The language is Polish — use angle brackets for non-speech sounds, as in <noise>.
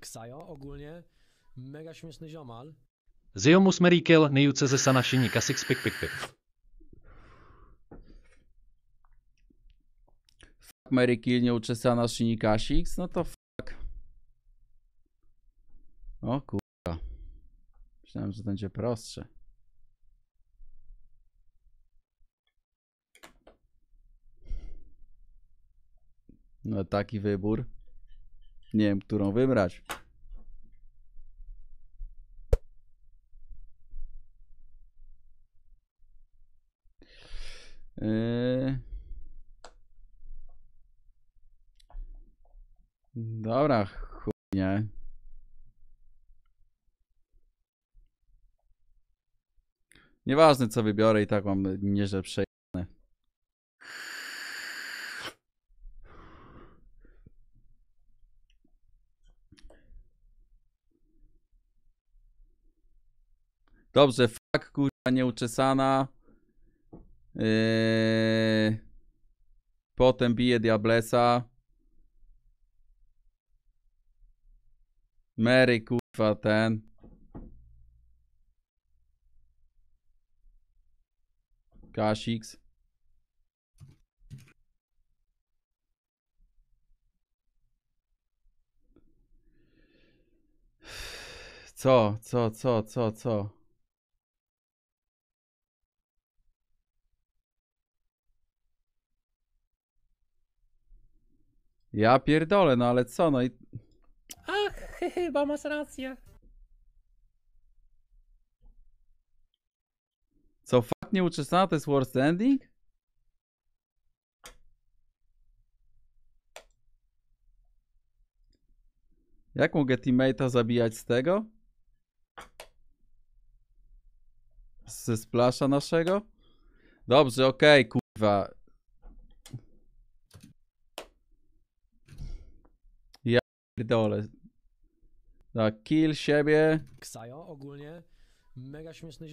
Ksajo ogólnie mega śmieszny ziomal. Ziomus Merikel nejuce ze sanašení kasik pik pik pik. Mary Kill nieuczesana Shinika Six, no to fuck. O kurwa. Myślałem, że będzie prostsze. No taki wybór. Nie wiem, którą wybrać. Yy... Dobra, chuj, nie. Nieważne co wybiorę i tak mam nieźle przejęte. Dobrze, fuck kurwa nieuczesana. Yy... Potem bije Diablesa. Mary kurwa ten. Kasix. <sighs> Co, co, co, co, co? Ja pierdolę, no ale co, no i Ach, chyba masz rację. Co, fakt nieuczesana to jest worst ending? Jak mogę teammate'a zabijać z tego? Ze splasha naszego? Dobrze, okej, kurwa. Ja pierdolę. Tak, kill siebie. Ksajo ogólnie mega śmieszny